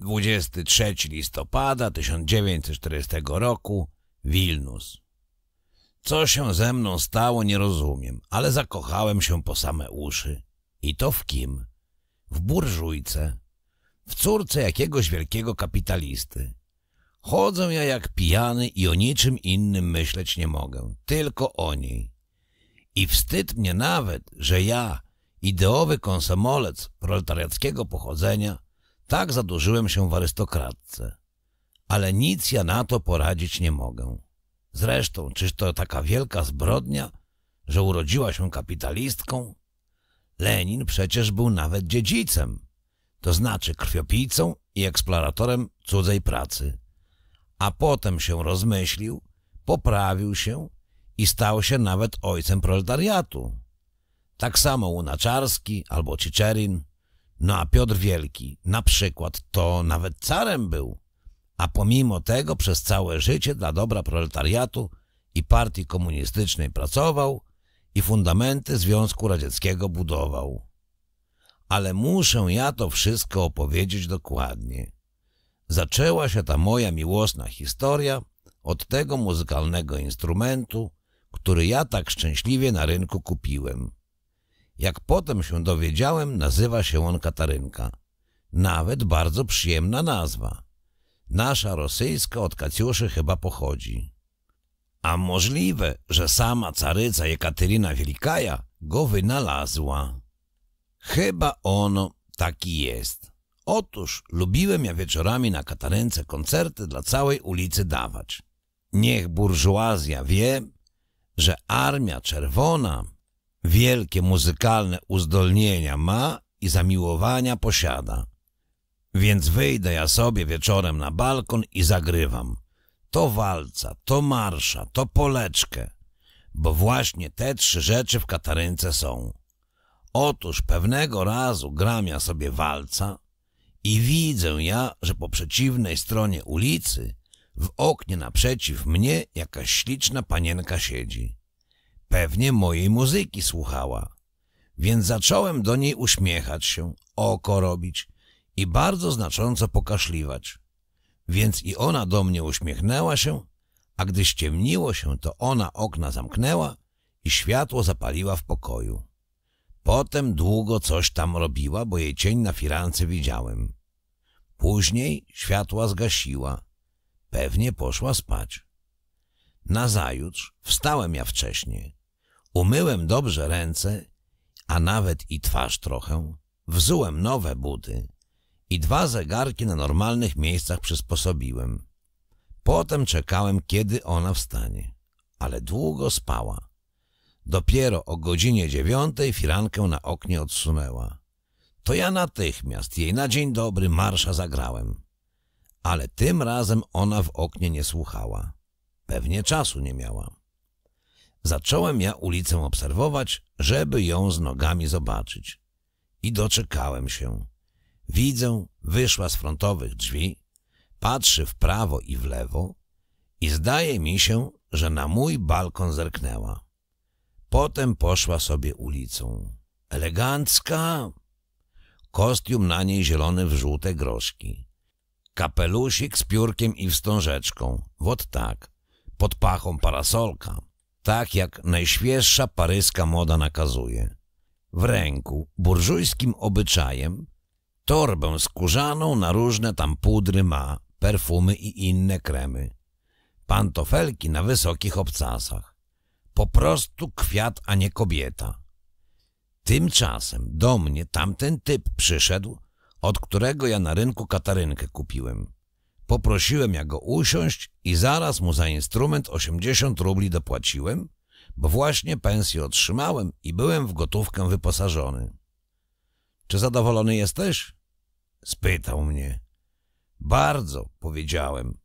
23 listopada 1940 roku, Wilnus. Co się ze mną stało, nie rozumiem, ale zakochałem się po same uszy. I to w kim? W burżujce. W córce jakiegoś wielkiego kapitalisty. Chodzę ja jak pijany i o niczym innym myśleć nie mogę, tylko o niej. I wstyd mnie nawet, że ja, ideowy konsomolec proletariackiego pochodzenia, tak zadłużyłem się w arystokratce. Ale nic ja na to poradzić nie mogę. Zresztą, czyż to taka wielka zbrodnia, że urodziła się kapitalistką? Lenin przecież był nawet dziedzicem, to znaczy krwiopijcą i eksploratorem cudzej pracy. A potem się rozmyślił, poprawił się i stał się nawet ojcem proletariatu. Tak samo Unaczarski albo Cziczerin, no a Piotr Wielki na przykład to nawet carem był, a pomimo tego przez całe życie dla dobra proletariatu i partii komunistycznej pracował i fundamenty Związku Radzieckiego budował. Ale muszę ja to wszystko opowiedzieć dokładnie. Zaczęła się ta moja miłosna historia od tego muzykalnego instrumentu, który ja tak szczęśliwie na rynku kupiłem. Jak potem się dowiedziałem, nazywa się on Katarynka. Nawet bardzo przyjemna nazwa. Nasza rosyjska od Kacjuszy chyba pochodzi. A możliwe, że sama caryca Jekateryna Wielkaja go wynalazła. Chyba ono taki jest. Otóż lubiłem ja wieczorami na Katarynce koncerty dla całej ulicy dawać. Niech burżuazja wie, że Armia Czerwona wielkie muzykalne uzdolnienia ma i zamiłowania posiada. Więc wyjdę ja sobie wieczorem na balkon i zagrywam. To walca, to marsza, to poleczkę, bo właśnie te trzy rzeczy w Katarynce są. Otóż pewnego razu gram ja sobie walca i widzę ja, że po przeciwnej stronie ulicy w oknie naprzeciw mnie jakaś śliczna panienka siedzi. Pewnie mojej muzyki słuchała, więc zacząłem do niej uśmiechać się, oko robić i bardzo znacząco pokaszliwać. Więc i ona do mnie uśmiechnęła się, a gdy ściemniło się, to ona okna zamknęła i światło zapaliła w pokoju. Potem długo coś tam robiła, bo jej cień na firance widziałem. Później światła zgasiła. Pewnie poszła spać. Nazajutrz wstałem ja wcześnie. Umyłem dobrze ręce, a nawet i twarz trochę. Wzułem nowe buty i dwa zegarki na normalnych miejscach przysposobiłem. Potem czekałem, kiedy ona wstanie, ale długo spała. Dopiero o godzinie dziewiątej firankę na oknie odsunęła. To ja natychmiast jej na dzień dobry marsza zagrałem. Ale tym razem ona w oknie nie słuchała. Pewnie czasu nie miała. Zacząłem ja ulicę obserwować, żeby ją z nogami zobaczyć. I doczekałem się. Widzę, wyszła z frontowych drzwi, patrzy w prawo i w lewo i zdaje mi się, że na mój balkon zerknęła. Potem poszła sobie ulicą. Elegancka! Kostium na niej zielony w żółte groszki. Kapelusik z piórkiem i wstążeczką. Wot tak. Pod pachą parasolka. Tak jak najświeższa paryska moda nakazuje. W ręku, burżujskim obyczajem, torbę skórzaną na różne tam pudry ma, perfumy i inne kremy. Pantofelki na wysokich obcasach. Po prostu kwiat, a nie kobieta. Tymczasem do mnie tamten typ przyszedł, od którego ja na rynku Katarynkę kupiłem. Poprosiłem ja go usiąść i zaraz mu za instrument 80 rubli dopłaciłem, bo właśnie pensję otrzymałem i byłem w gotówkę wyposażony. Czy zadowolony jesteś? Spytał mnie. Bardzo, powiedziałem.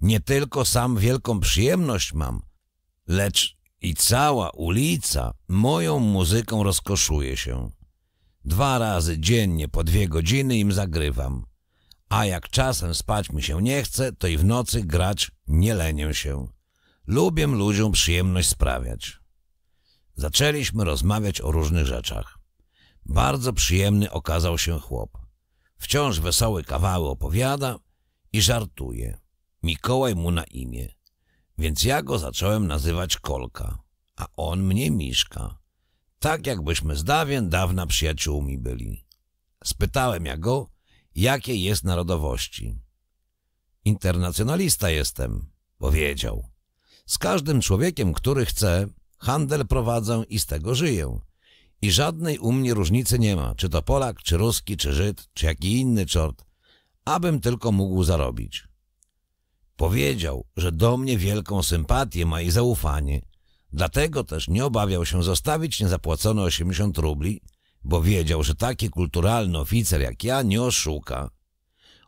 Nie tylko sam wielką przyjemność mam, lecz i cała ulica moją muzyką rozkoszuje się. Dwa razy dziennie po dwie godziny im zagrywam. A jak czasem spać mi się nie chce, to i w nocy grać nie lenię się. Lubię ludziom przyjemność sprawiać. Zaczęliśmy rozmawiać o różnych rzeczach. Bardzo przyjemny okazał się chłop. Wciąż wesoły kawały opowiada i żartuje. Mikołaj mu na imię. Więc ja go zacząłem nazywać Kolka, a on mnie Miszka. Tak jakbyśmy z dawien dawna przyjaciółmi byli. Spytałem ja go, jakie jest narodowości. Internacjonalista jestem, powiedział. Z każdym człowiekiem, który chce, handel prowadzę i z tego żyję. I żadnej u mnie różnicy nie ma, czy to Polak, czy Ruski, czy Żyd, czy jaki inny czort, abym tylko mógł zarobić. Powiedział, że do mnie wielką sympatię ma i zaufanie, dlatego też nie obawiał się zostawić niezapłacone 80 rubli, bo wiedział, że taki kulturalny oficer jak ja nie oszuka.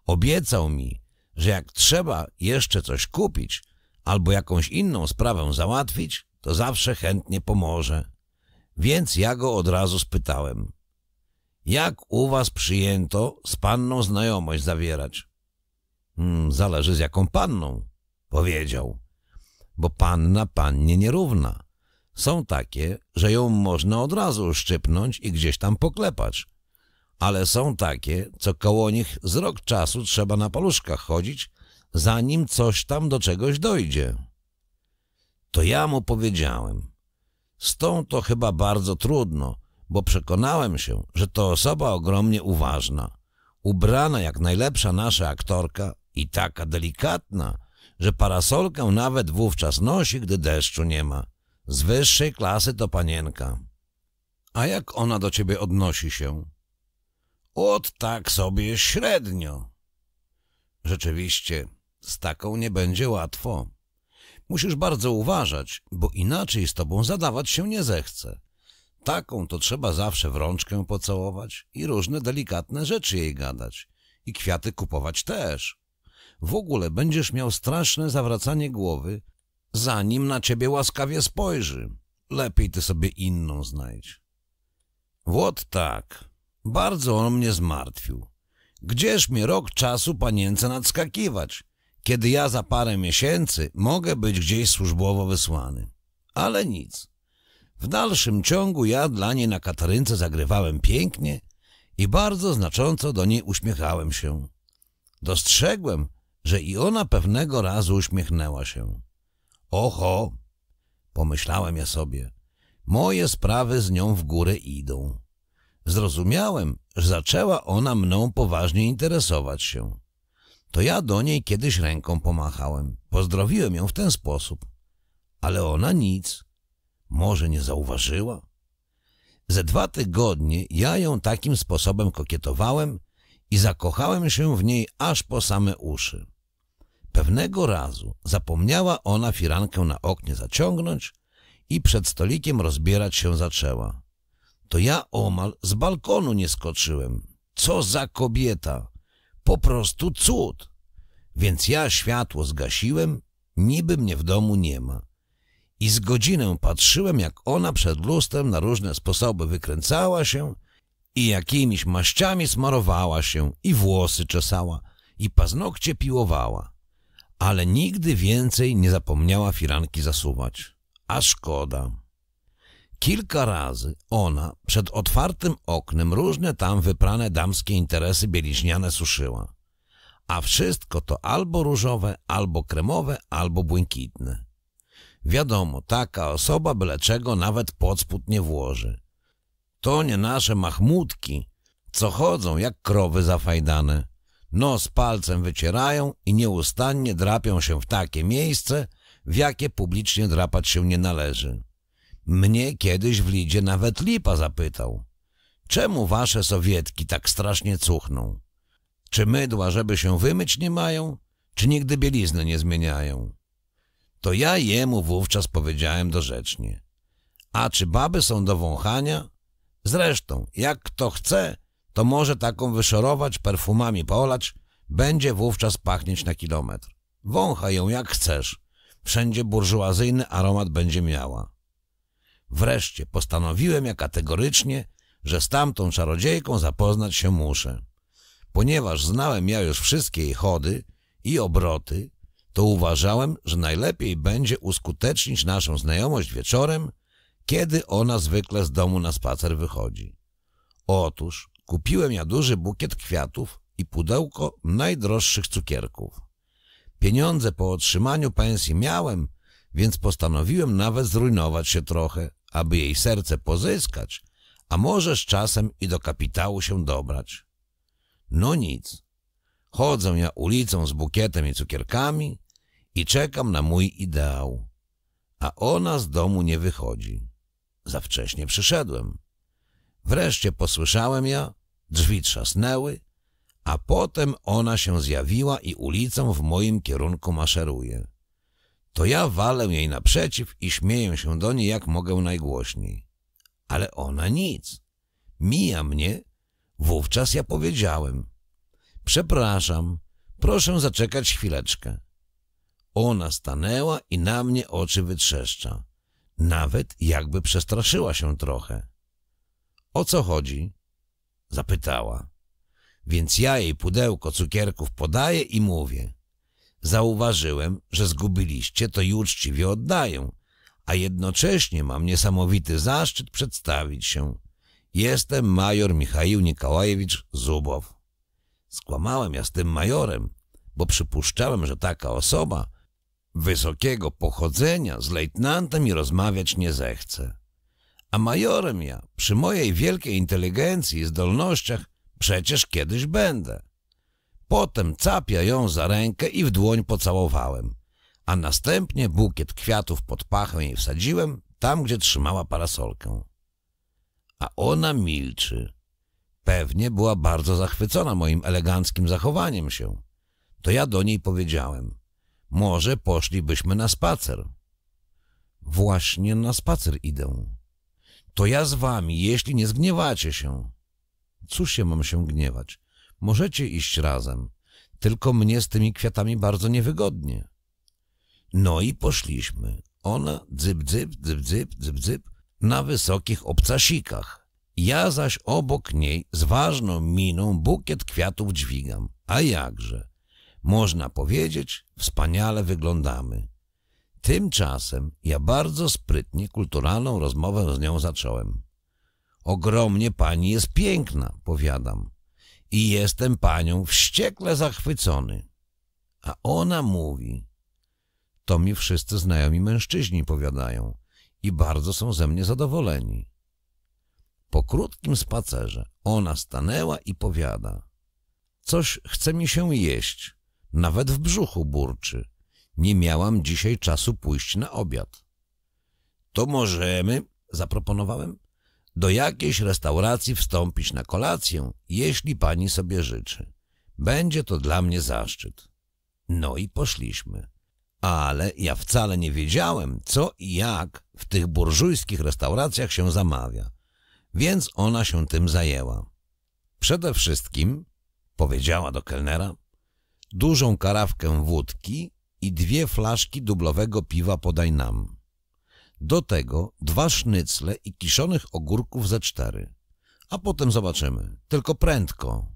Obiecał mi, że jak trzeba jeszcze coś kupić albo jakąś inną sprawę załatwić, to zawsze chętnie pomoże. Więc ja go od razu spytałem. Jak u was przyjęto z panną znajomość zawierać? Hmm, zależy z jaką panną, powiedział. Bo panna pannie nierówna. Są takie, że ją można od razu szczypnąć i gdzieś tam poklepać. Ale są takie, co koło nich z rok czasu trzeba na paluszkach chodzić, zanim coś tam do czegoś dojdzie. To ja mu powiedziałem. Z tą to chyba bardzo trudno, bo przekonałem się, że to osoba ogromnie uważna, ubrana jak najlepsza nasza aktorka i taka delikatna, że parasolkę nawet wówczas nosi, gdy deszczu nie ma. Z wyższej klasy to panienka. A jak ona do ciebie odnosi się? Ot tak sobie średnio. Rzeczywiście, z taką nie będzie łatwo. Musisz bardzo uważać, bo inaczej z tobą zadawać się nie zechce. Taką to trzeba zawsze w rączkę pocałować i różne delikatne rzeczy jej gadać. I kwiaty kupować też. W ogóle będziesz miał straszne zawracanie głowy, zanim na ciebie łaskawie spojrzy. Lepiej ty sobie inną znajdź. Włod tak. Bardzo on mnie zmartwił. Gdzież mi rok czasu panience nadskakiwać, kiedy ja za parę miesięcy mogę być gdzieś służbowo wysłany. Ale nic. W dalszym ciągu ja dla niej na Katarynce zagrywałem pięknie i bardzo znacząco do niej uśmiechałem się. Dostrzegłem, że i ona pewnego razu uśmiechnęła się. Oho, pomyślałem ja sobie, moje sprawy z nią w górę idą. Zrozumiałem, że zaczęła ona mną poważnie interesować się. To ja do niej kiedyś ręką pomachałem, pozdrowiłem ją w ten sposób. Ale ona nic. Może nie zauważyła? Ze dwa tygodnie ja ją takim sposobem kokietowałem i zakochałem się w niej aż po same uszy. Pewnego razu zapomniała ona firankę na oknie zaciągnąć i przed stolikiem rozbierać się zaczęła. To ja omal z balkonu nie skoczyłem. Co za kobieta! Po prostu cud! Więc ja światło zgasiłem, niby mnie w domu nie ma. I z godzinę patrzyłem, jak ona przed lustrem na różne sposoby wykręcała się i jakimiś maściami smarowała się i włosy czesała i paznokcie piłowała ale nigdy więcej nie zapomniała firanki zasuwać. A szkoda. Kilka razy ona przed otwartym oknem różne tam wyprane damskie interesy bieliźniane suszyła. A wszystko to albo różowe, albo kremowe, albo błękitne. Wiadomo, taka osoba byle czego nawet pod spód nie włoży. To nie nasze machmutki, co chodzą jak krowy zafajdane nos palcem wycierają i nieustannie drapią się w takie miejsce, w jakie publicznie drapać się nie należy. Mnie kiedyś w Lidzie nawet Lipa zapytał, czemu wasze sowietki tak strasznie cuchną? Czy mydła, żeby się wymyć nie mają, czy nigdy bielizny nie zmieniają? To ja jemu wówczas powiedziałem dorzecznie. A czy baby są do wąchania? Zresztą, jak kto chce, to może taką wyszorować, perfumami polać, będzie wówczas pachnieć na kilometr. Wąchaj ją jak chcesz. Wszędzie burżuazyjny aromat będzie miała. Wreszcie postanowiłem ja kategorycznie, że z tamtą czarodziejką zapoznać się muszę. Ponieważ znałem ja już wszystkie jej chody i obroty, to uważałem, że najlepiej będzie uskutecznić naszą znajomość wieczorem, kiedy ona zwykle z domu na spacer wychodzi. Otóż Kupiłem ja duży bukiet kwiatów, i pudełko najdroższych cukierków. Pieniądze po otrzymaniu pensji miałem, więc postanowiłem nawet zrujnować się trochę, aby jej serce pozyskać, a może z czasem i do kapitału się dobrać. No nic. Chodzę ja ulicą z bukietem i cukierkami i czekam na mój ideał. A ona z domu nie wychodzi. Za wcześnie przyszedłem. Wreszcie posłyszałem ja, drzwi trzasnęły, a potem ona się zjawiła i ulicą w moim kierunku maszeruje. To ja walę jej naprzeciw i śmieję się do niej jak mogę najgłośniej. Ale ona nic. Mija mnie. Wówczas ja powiedziałem. Przepraszam, proszę zaczekać chwileczkę. Ona stanęła i na mnie oczy wytrzeszcza. Nawet jakby przestraszyła się trochę. O co chodzi? Zapytała. Więc ja jej pudełko cukierków podaję i mówię. Zauważyłem, że zgubiliście, to i uczciwie oddaję, a jednocześnie mam niesamowity zaszczyt przedstawić się. Jestem major Michał Nikołajewicz Zubow. Skłamałem ja z tym majorem, bo przypuszczałem, że taka osoba wysokiego pochodzenia z lejtnantem i rozmawiać nie zechce. A majorem ja, przy mojej wielkiej inteligencji i zdolnościach, przecież kiedyś będę. Potem capia ją za rękę i w dłoń pocałowałem, a następnie bukiet kwiatów pod pachę jej wsadziłem tam, gdzie trzymała parasolkę. A ona milczy. Pewnie była bardzo zachwycona moim eleganckim zachowaniem się. To ja do niej powiedziałem, może poszlibyśmy na spacer. Właśnie na spacer idę. To ja z wami, jeśli nie zgniewacie się. Cóż się mam się gniewać? Możecie iść razem, tylko mnie z tymi kwiatami bardzo niewygodnie. No i poszliśmy. Ona dzyp, dzyp, dzyp, dzyp, dzyp, dzyp na wysokich obcasikach. Ja zaś obok niej z ważną miną bukiet kwiatów dźwigam. A jakże? Można powiedzieć, wspaniale wyglądamy. Tymczasem ja bardzo sprytnie kulturalną rozmowę z nią zacząłem. Ogromnie pani jest piękna, powiadam. I jestem panią wściekle zachwycony. A ona mówi. To mi wszyscy znajomi mężczyźni powiadają i bardzo są ze mnie zadowoleni. Po krótkim spacerze ona stanęła i powiada. Coś chce mi się jeść. Nawet w brzuchu burczy. Nie miałam dzisiaj czasu pójść na obiad. To możemy, zaproponowałem, do jakiejś restauracji wstąpić na kolację, jeśli pani sobie życzy. Będzie to dla mnie zaszczyt. No i poszliśmy. Ale ja wcale nie wiedziałem, co i jak w tych burżujskich restauracjach się zamawia, więc ona się tym zajęła. Przede wszystkim, powiedziała do kelnera, dużą karawkę wódki i dwie flaszki dublowego piwa podaj nam. Do tego dwa sznycle i kiszonych ogórków ze cztery. A potem zobaczymy. Tylko prędko.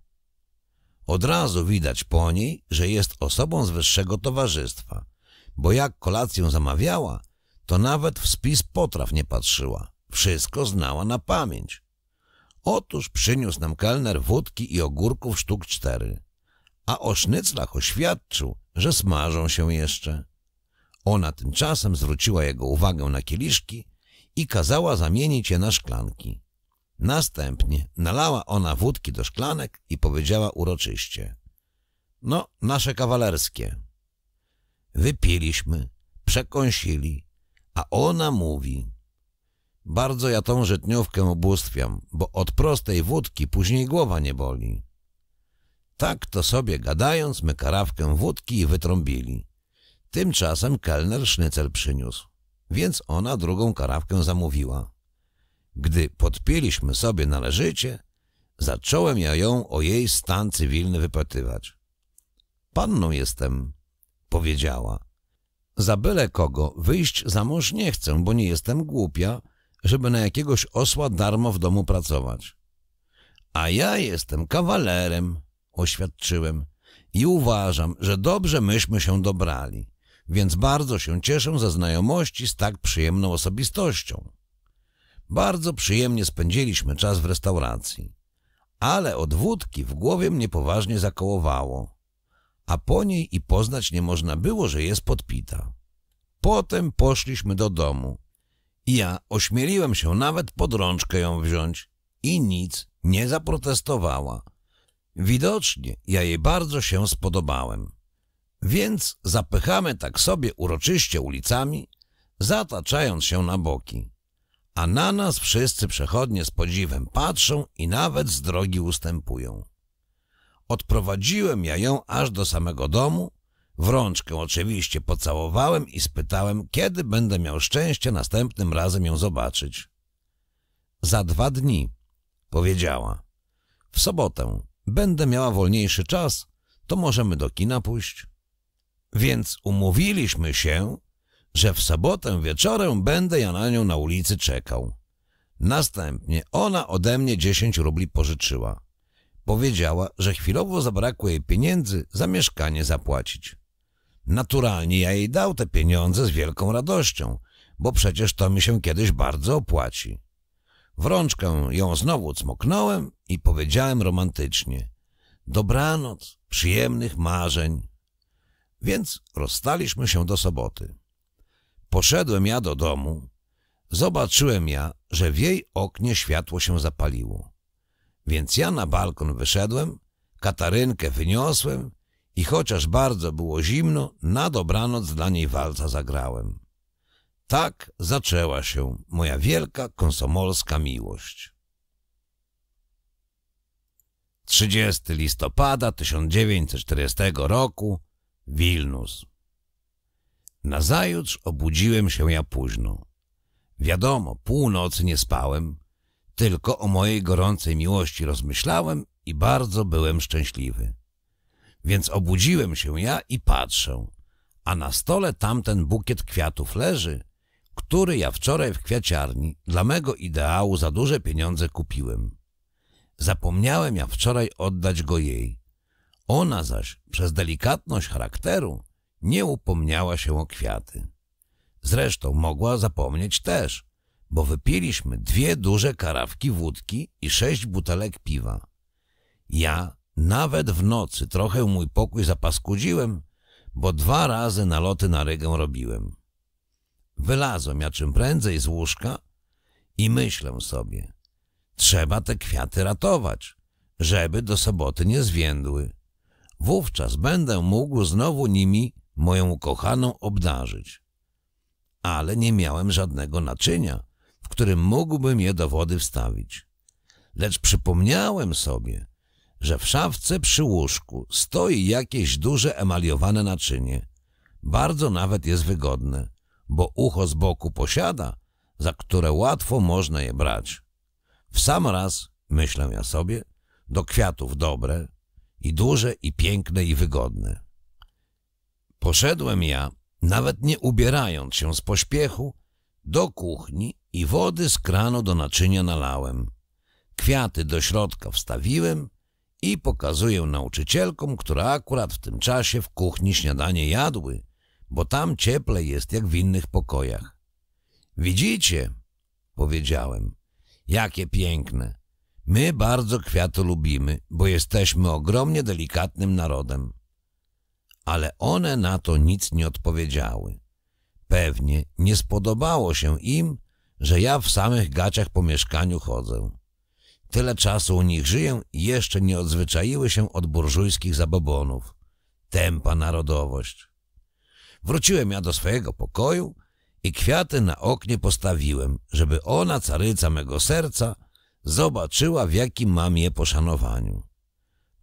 Od razu widać po niej, że jest osobą z wyższego towarzystwa, bo jak kolację zamawiała, to nawet w spis potraw nie patrzyła. Wszystko znała na pamięć. Otóż przyniósł nam kelner wódki i ogórków sztuk cztery, a o sznyclach oświadczył, że smażą się jeszcze. Ona tymczasem zwróciła jego uwagę na kieliszki i kazała zamienić je na szklanki. Następnie nalała ona wódki do szklanek i powiedziała uroczyście. No, nasze kawalerskie. Wypiliśmy, przekąsili, a ona mówi. Bardzo ja tą żytniówkę ubóstwiam, bo od prostej wódki później głowa nie boli. Tak to sobie gadając, my karawkę wódki i wytrąbili. Tymczasem kelner sznycel przyniósł, więc ona drugą karawkę zamówiła. Gdy podpiliśmy sobie należycie, zacząłem ja ją o jej stan cywilny wypytywać. Panną jestem, powiedziała. Za byle kogo wyjść za mąż nie chcę, bo nie jestem głupia, żeby na jakiegoś osła darmo w domu pracować. A ja jestem kawalerem, oświadczyłem, i uważam, że dobrze myśmy się dobrali więc bardzo się cieszę ze znajomości z tak przyjemną osobistością. Bardzo przyjemnie spędziliśmy czas w restauracji, ale od wódki w głowie mnie poważnie zakołowało, a po niej i poznać nie można było, że jest podpita. Potem poszliśmy do domu. Ja ośmieliłem się nawet pod rączkę ją wziąć i nic nie zaprotestowała. Widocznie ja jej bardzo się spodobałem. Więc zapychamy tak sobie uroczyście ulicami, zataczając się na boki. A na nas wszyscy przechodnie z podziwem patrzą i nawet z drogi ustępują. Odprowadziłem ja ją aż do samego domu, w rączkę oczywiście pocałowałem i spytałem, kiedy będę miał szczęście następnym razem ją zobaczyć. Za dwa dni, powiedziała. W sobotę będę miała wolniejszy czas, to możemy do kina pójść. Więc umówiliśmy się, że w sobotę wieczorem będę ja na nią na ulicy czekał. Następnie ona ode mnie dziesięć rubli pożyczyła. Powiedziała, że chwilowo zabrakło jej pieniędzy za mieszkanie zapłacić. Naturalnie ja jej dał te pieniądze z wielką radością, bo przecież to mi się kiedyś bardzo opłaci. W rączkę ją znowu cmoknąłem i powiedziałem romantycznie Dobranoc, przyjemnych marzeń. Więc rozstaliśmy się do soboty. Poszedłem ja do domu. Zobaczyłem ja, że w jej oknie światło się zapaliło. Więc ja na balkon wyszedłem, Katarynkę wyniosłem i chociaż bardzo było zimno, na dobranoc dla niej walca zagrałem. Tak zaczęła się moja wielka konsomolska miłość. 30 listopada 1940 roku Wilnus Nazajutrz obudziłem się ja późno. Wiadomo, północy nie spałem, tylko o mojej gorącej miłości rozmyślałem i bardzo byłem szczęśliwy. Więc obudziłem się ja i patrzę, a na stole tamten bukiet kwiatów leży, który ja wczoraj w kwiaciarni dla mego ideału za duże pieniądze kupiłem. Zapomniałem ja wczoraj oddać go jej. Ona zaś przez delikatność charakteru nie upomniała się o kwiaty. Zresztą mogła zapomnieć też, bo wypiliśmy dwie duże karawki wódki i sześć butelek piwa. Ja nawet w nocy trochę mój pokój zapaskudziłem, bo dwa razy naloty na rygę robiłem. Wylazłem ja czym prędzej z łóżka i myślę sobie, trzeba te kwiaty ratować, żeby do soboty nie zwiędły. Wówczas będę mógł znowu nimi moją ukochaną obdarzyć. Ale nie miałem żadnego naczynia, w którym mógłbym je do wody wstawić. Lecz przypomniałem sobie, że w szafce przy łóżku stoi jakieś duże emaliowane naczynie. Bardzo nawet jest wygodne, bo ucho z boku posiada, za które łatwo można je brać. W sam raz, myślę ja sobie, do kwiatów dobre i duże i piękne i wygodne. Poszedłem ja, nawet nie ubierając się z pośpiechu, do kuchni i wody z kranu do naczynia nalałem. Kwiaty do środka wstawiłem i pokazuję nauczycielkom, które akurat w tym czasie w kuchni śniadanie jadły, bo tam cieplej jest jak w innych pokojach. Widzicie, powiedziałem, jakie piękne. My bardzo kwiaty lubimy, bo jesteśmy ogromnie delikatnym narodem ale one na to nic nie odpowiedziały. Pewnie nie spodobało się im, że ja w samych gaciach po mieszkaniu chodzę. Tyle czasu u nich żyję i jeszcze nie odzwyczaiły się od burżujskich zabobonów. Tempa narodowość. Wróciłem ja do swojego pokoju i kwiaty na oknie postawiłem, żeby ona, caryca mego serca, zobaczyła w jakim mam je poszanowaniu.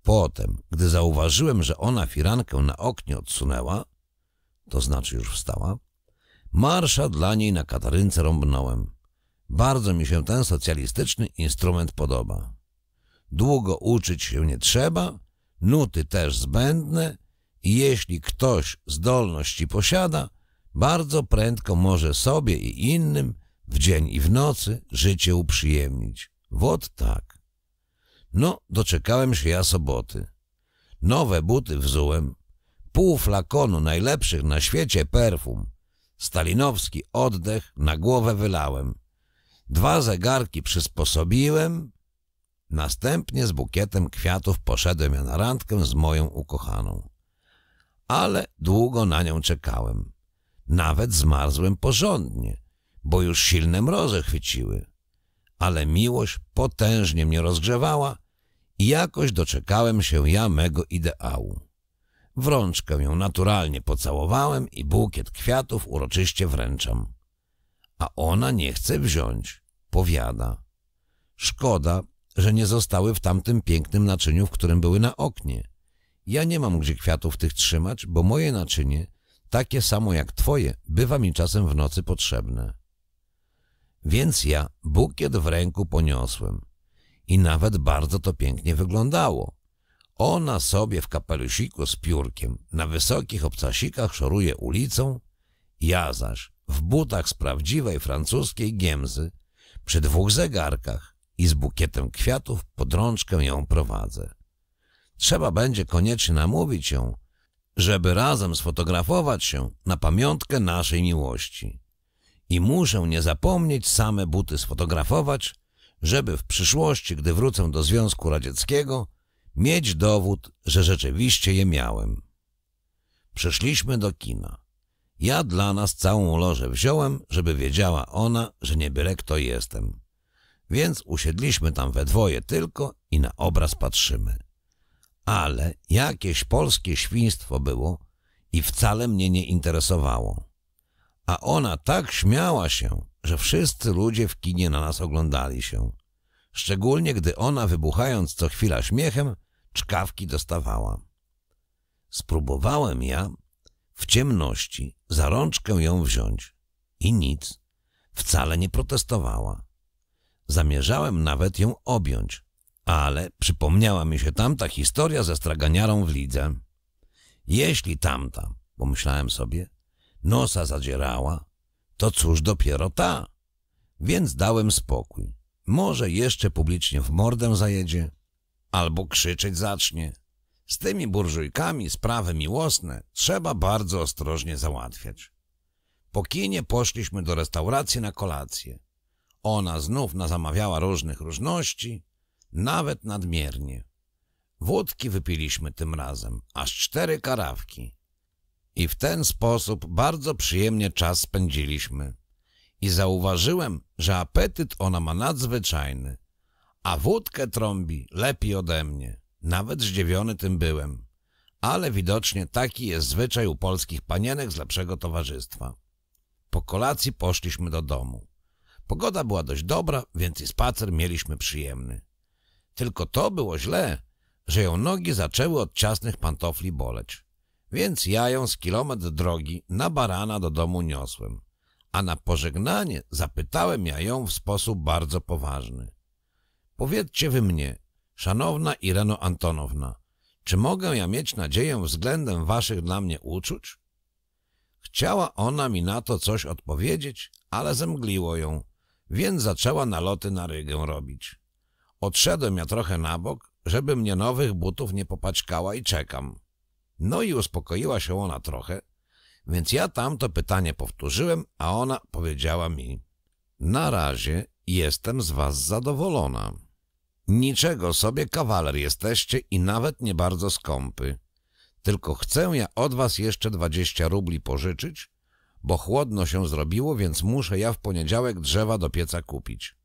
Potem, gdy zauważyłem, że ona firankę na oknie odsunęła, to znaczy już wstała, marsza dla niej na katarynce rąbnąłem. Bardzo mi się ten socjalistyczny instrument podoba. Długo uczyć się nie trzeba, nuty też zbędne jeśli ktoś zdolności posiada, bardzo prędko może sobie i innym w dzień i w nocy życie uprzyjemnić. Wod tak. No, doczekałem się ja soboty. Nowe buty wzułem, pół flakonu najlepszych na świecie perfum, stalinowski oddech na głowę wylałem, dwa zegarki przysposobiłem, Następnie z bukietem kwiatów poszedłem ja na randkę z moją ukochaną. Ale długo na nią czekałem. Nawet zmarzłem porządnie, bo już silne mrozy chwyciły. Ale miłość potężnie mnie rozgrzewała i jakoś doczekałem się ja mego ideału. W rączkę ją naturalnie pocałowałem i bukiet kwiatów uroczyście wręczam. A ona nie chce wziąć, powiada. Szkoda, że nie zostały w tamtym pięknym naczyniu, w którym były na oknie. Ja nie mam gdzie kwiatów tych trzymać, bo moje naczynie, takie samo jak twoje, bywa mi czasem w nocy potrzebne. Więc ja bukiet w ręku poniosłem i nawet bardzo to pięknie wyglądało. Ona sobie w kapelusiku z piórkiem na wysokich obcasikach szoruje ulicą, ja zaś w butach z prawdziwej francuskiej giemzy, przy dwóch zegarkach i z bukietem kwiatów pod rączkę ją prowadzę. Trzeba będzie koniecznie namówić ją, żeby razem sfotografować się na pamiątkę naszej miłości. I muszę nie zapomnieć same buty sfotografować, żeby w przyszłości, gdy wrócę do Związku Radzieckiego, mieć dowód, że rzeczywiście je miałem. Przyszliśmy do kina. Ja dla nas całą lożę wziąłem, żeby wiedziała ona, że nie byle kto jestem. Więc usiedliśmy tam we dwoje tylko i na obraz patrzymy. Ale jakieś polskie świństwo było i wcale mnie nie interesowało. A ona tak śmiała się, że wszyscy ludzie w kinie na nas oglądali się. Szczególnie gdy ona, wybuchając co chwila śmiechem, czkawki dostawała. Spróbowałem ja w ciemności za rączkę ją wziąć i nic, wcale nie protestowała. Zamierzałem nawet ją objąć, ale przypomniała mi się tamta historia ze straganiarą w lidze. Jeśli tamta, pomyślałem sobie, nosa zadzierała, to cóż dopiero ta. Więc dałem spokój. Może jeszcze publicznie w mordę zajedzie, albo krzyczeć zacznie. Z tymi burżujkami sprawy miłosne trzeba bardzo ostrożnie załatwiać. Po kinie poszliśmy do restauracji na kolację. Ona znów nazamawiała różnych różności, nawet nadmiernie. Wódki wypiliśmy tym razem, aż cztery karawki. I w ten sposób bardzo przyjemnie czas spędziliśmy. I zauważyłem, że apetyt ona ma nadzwyczajny, a wódkę trąbi lepiej ode mnie. Nawet zdziwiony tym byłem. Ale widocznie taki jest zwyczaj u polskich panienek z lepszego towarzystwa. Po kolacji poszliśmy do domu. Pogoda była dość dobra, więc i spacer mieliśmy przyjemny. Tylko to było źle, że ją nogi zaczęły od ciasnych pantofli boleć. Więc ja ją z kilometr drogi na barana do domu niosłem. A na pożegnanie zapytałem ja ją w sposób bardzo poważny. Powiedzcie wy mnie, szanowna Ireno Antonowna, czy mogę ja mieć nadzieję względem waszych dla mnie uczuć? Chciała ona mi na to coś odpowiedzieć, ale zemgliło ją, więc zaczęła naloty na rygę robić. Odszedłem ja trochę na bok, żeby mnie nowych butów nie popaćkała i czekam. No i uspokoiła się ona trochę, więc ja tamto pytanie powtórzyłem, a ona powiedziała mi Na razie jestem z was zadowolona. Niczego sobie kawaler jesteście i nawet nie bardzo skąpy. Tylko chcę ja od was jeszcze dwadzieścia rubli pożyczyć, bo chłodno się zrobiło, więc muszę ja w poniedziałek drzewa do pieca kupić.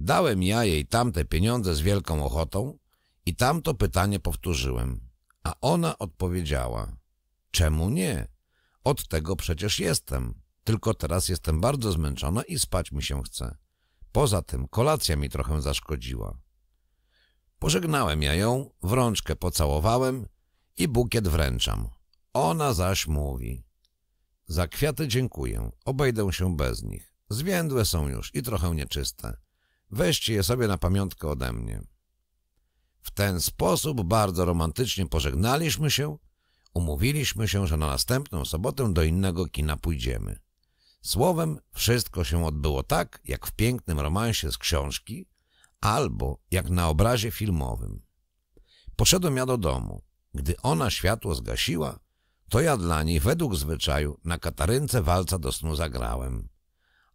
Dałem ja jej tamte pieniądze z wielką ochotą i tamto pytanie powtórzyłem. A ona odpowiedziała, czemu nie? Od tego przecież jestem, tylko teraz jestem bardzo zmęczona i spać mi się chce. Poza tym kolacja mi trochę zaszkodziła. Pożegnałem ja ją, w rączkę pocałowałem i bukiet wręczam. Ona zaś mówi. Za kwiaty dziękuję, obejdę się bez nich. Zwiędłe są już i trochę nieczyste. Weźcie je sobie na pamiątkę ode mnie. W ten sposób bardzo romantycznie pożegnaliśmy się, umówiliśmy się, że na następną sobotę do innego kina pójdziemy. Słowem, wszystko się odbyło tak, jak w pięknym romansie z książki, albo jak na obrazie filmowym. Poszedłem ja do domu. Gdy ona światło zgasiła, to ja dla niej według zwyczaju na katarynce walca do snu zagrałem.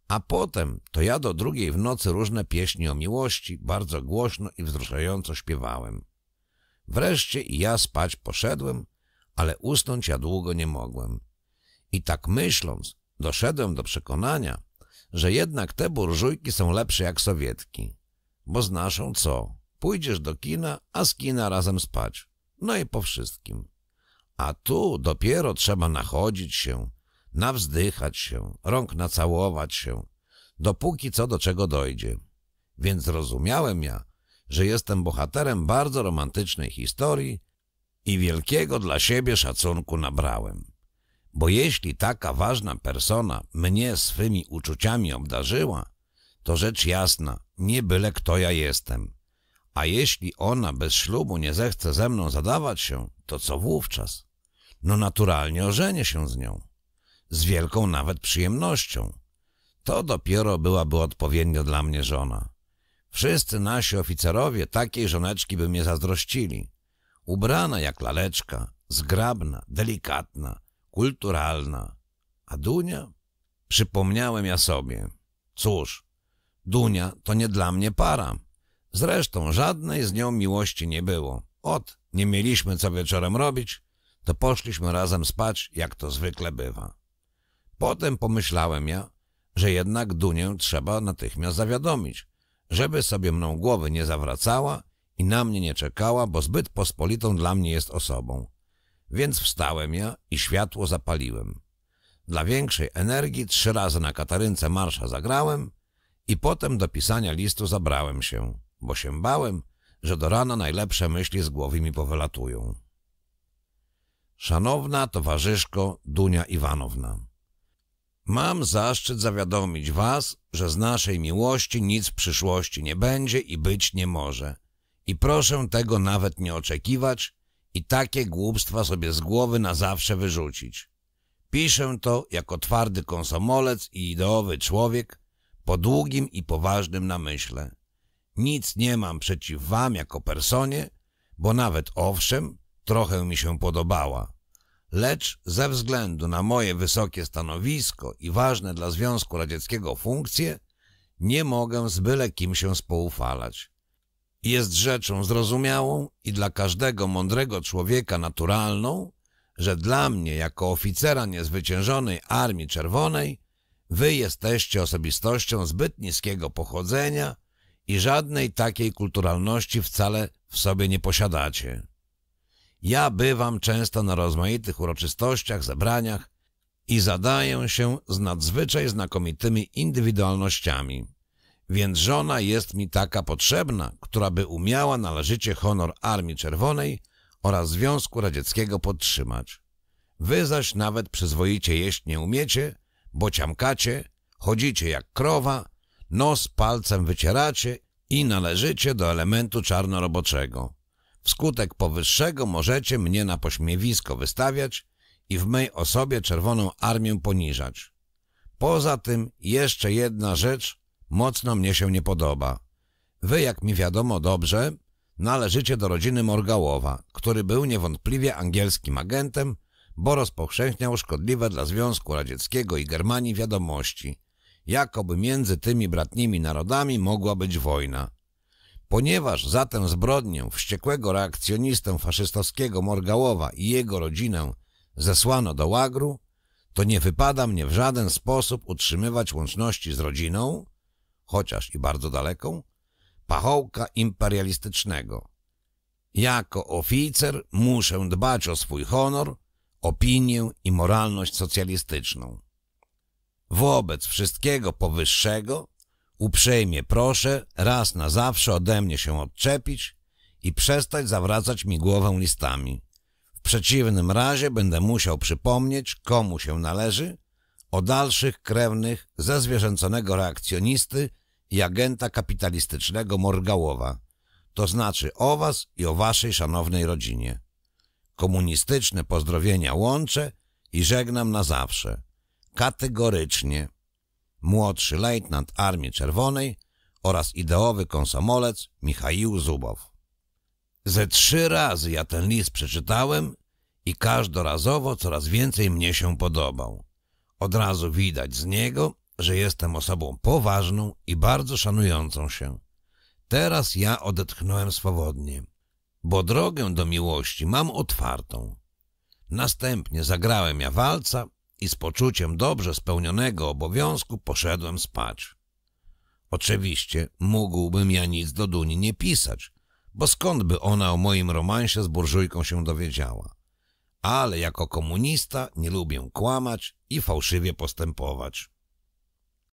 A potem to ja do drugiej w nocy różne pieśni o miłości bardzo głośno i wzruszająco śpiewałem. Wreszcie i ja spać poszedłem, ale usnąć ja długo nie mogłem. I tak myśląc, doszedłem do przekonania, że jednak te burżujki są lepsze jak sowietki. Bo z naszą co? Pójdziesz do kina, a z kina razem spać. No i po wszystkim. A tu dopiero trzeba nachodzić się, nawzdychać się, rąk nacałować się, dopóki co do czego dojdzie. Więc zrozumiałem ja, że jestem bohaterem bardzo romantycznej historii i wielkiego dla siebie szacunku nabrałem. Bo jeśli taka ważna persona mnie swymi uczuciami obdarzyła, to rzecz jasna, nie byle kto ja jestem. A jeśli ona bez ślubu nie zechce ze mną zadawać się, to co wówczas? No naturalnie ożenię się z nią. Z wielką nawet przyjemnością. To dopiero byłaby odpowiednio dla mnie żona. Wszyscy nasi oficerowie takiej żoneczki by mnie zazdrościli. Ubrana jak laleczka, zgrabna, delikatna, kulturalna. A Dunia? Przypomniałem ja sobie. Cóż, Dunia to nie dla mnie para. Zresztą żadnej z nią miłości nie było. Ot, nie mieliśmy co wieczorem robić, to poszliśmy razem spać, jak to zwykle bywa. Potem pomyślałem ja, że jednak Dunię trzeba natychmiast zawiadomić, żeby sobie mną głowy nie zawracała i na mnie nie czekała, bo zbyt pospolitą dla mnie jest osobą. Więc wstałem ja i światło zapaliłem. Dla większej energii trzy razy na Katarynce marsza zagrałem i potem do pisania listu zabrałem się, bo się bałem, że do rana najlepsze myśli z głowy mi powylatują. Szanowna towarzyszko Dunia Iwanowna, mam zaszczyt zawiadomić was, że z naszej miłości nic w przyszłości nie będzie i być nie może. I proszę tego nawet nie oczekiwać i takie głupstwa sobie z głowy na zawsze wyrzucić. Piszę to jako twardy konsomolec i ideowy człowiek po długim i poważnym namyśle. Nic nie mam przeciw wam jako personie, bo nawet owszem, trochę mi się podobała. Lecz ze względu na moje wysokie stanowisko i ważne dla Związku Radzieckiego funkcje, nie mogę z byle kim się spoufalać. Jest rzeczą zrozumiałą i dla każdego mądrego człowieka naturalną, że dla mnie jako oficera niezwyciężonej Armii Czerwonej wy jesteście osobistością zbyt niskiego pochodzenia i żadnej takiej kulturalności wcale w sobie nie posiadacie. Ja bywam często na rozmaitych uroczystościach, zebraniach i zadaję się z nadzwyczaj znakomitymi indywidualnościami. Więc żona jest mi taka potrzebna, która by umiała należycie honor Armii Czerwonej oraz Związku Radzieckiego podtrzymać. Wy zaś nawet przyzwoicie jeść nie umiecie, bo ciamkacie, chodzicie jak krowa, nos palcem wycieracie i należycie do elementu czarnoroboczego. Wskutek powyższego możecie mnie na pośmiewisko wystawiać i w mej osobie Czerwoną Armię poniżać. Poza tym jeszcze jedna rzecz mocno mnie się nie podoba. Wy, jak mi wiadomo dobrze, należycie do rodziny Morgałowa, który był niewątpliwie angielskim agentem, bo rozpowszechniał szkodliwe dla Związku Radzieckiego i Germanii wiadomości, jakoby między tymi bratnimi narodami mogła być wojna. Ponieważ za tę zbrodnię wściekłego reakcjonistę faszystowskiego Morgałowa i jego rodzinę zesłano do łagru, to nie wypada mnie w żaden sposób utrzymywać łączności z rodziną, chociaż i bardzo daleką, pachołka imperialistycznego. Jako oficer muszę dbać o swój honor, opinię i moralność socjalistyczną. Wobec wszystkiego powyższego uprzejmie proszę raz na zawsze ode mnie się odczepić i przestać zawracać mi głowę listami. W przeciwnym razie będę musiał przypomnieć, komu się należy, o dalszych krewnych ze zwierzęconego reakcjonisty i agenta kapitalistycznego Morgałowa, to znaczy o was i o waszej szanownej rodzinie. Komunistyczne pozdrowienia łączę i żegnam na zawsze. Kategorycznie. Młodszy lejtnant Armii Czerwonej oraz ideowy konsomolec Michaił Zubow. Ze trzy razy ja ten list przeczytałem i każdorazowo coraz więcej mnie się podobał. Od razu widać z niego, że jestem osobą poważną i bardzo szanującą się. Teraz ja odetchnąłem swobodnie, bo drogę do miłości mam otwartą. Następnie zagrałem ja walca i z poczuciem dobrze spełnionego obowiązku poszedłem spać. Oczywiście mógłbym ja nic do Duni nie pisać, bo skąd by ona o moim romansie z burżujką się dowiedziała. Ale jako komunista nie lubię kłamać i fałszywie postępować.